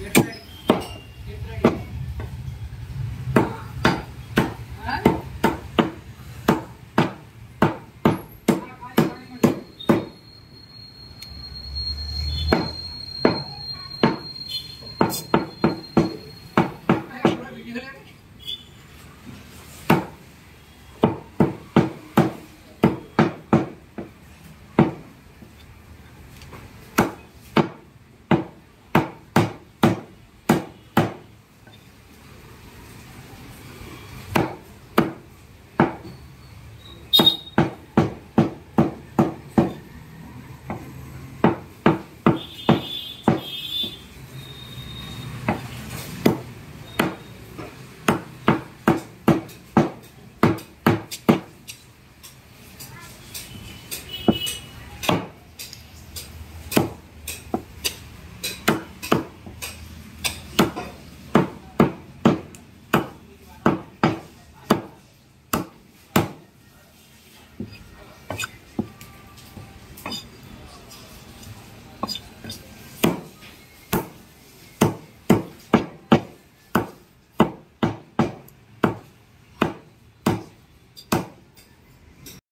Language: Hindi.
ये